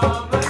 Baba.